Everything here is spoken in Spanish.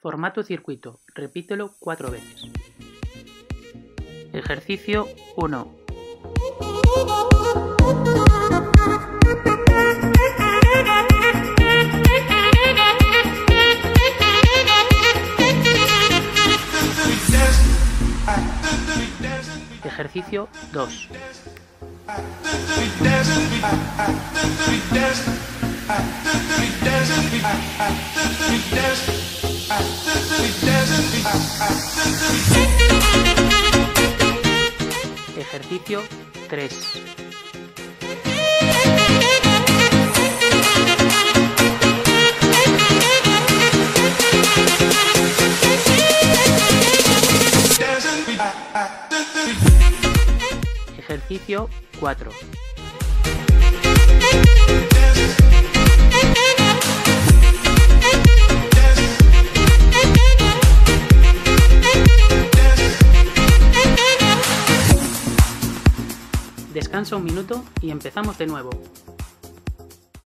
Formato circuito. Repítelo cuatro veces. Ejercicio 1. Ejercicio 2. Ejercicio 3. Ejercicio 4. Descansa un minuto y empezamos de nuevo.